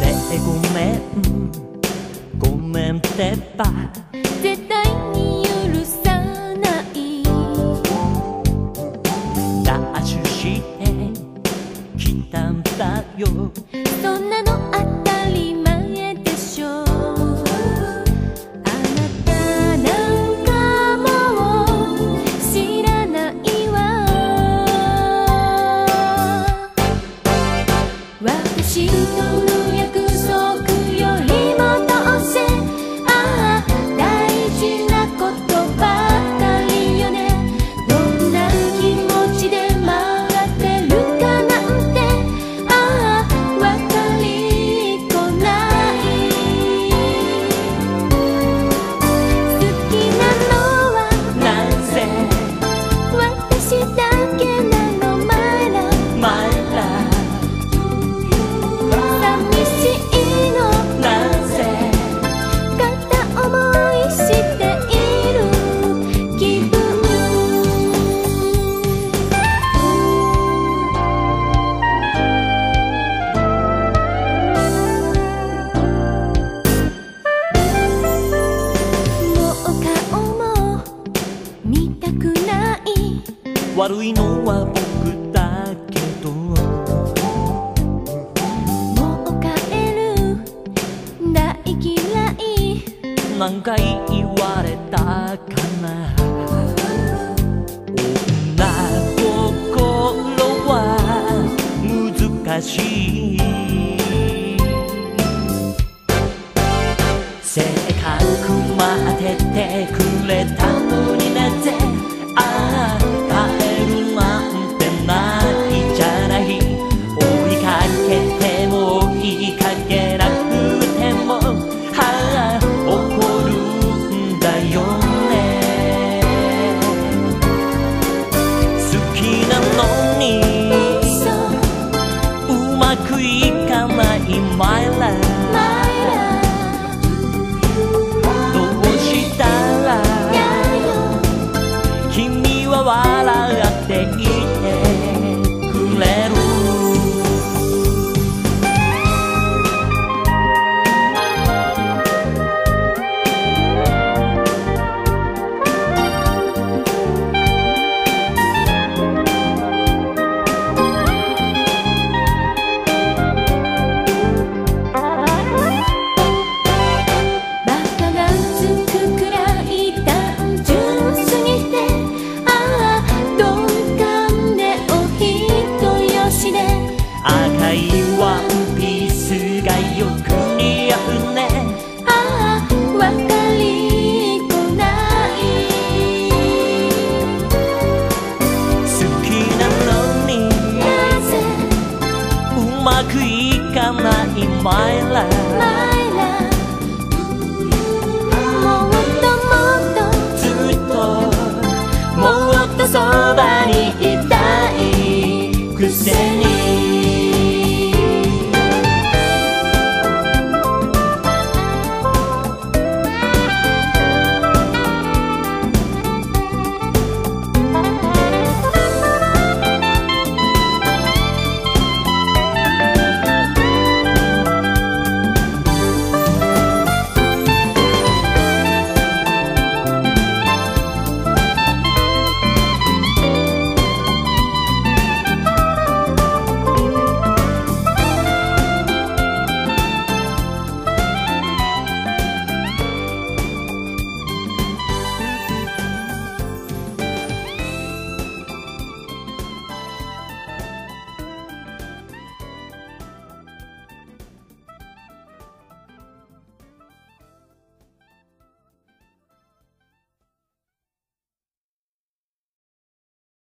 Mẹ cùng mẹ ừ, cùng em tép ba 絶対に許さない。ダッシュしてきたんだよ。そんなの当たり前でしょ。あなたなんかもう知らないわ。私と悪いのは僕だけど。もう帰る。大嫌い。何回言われたかな。女心は難しい。まくいかない My life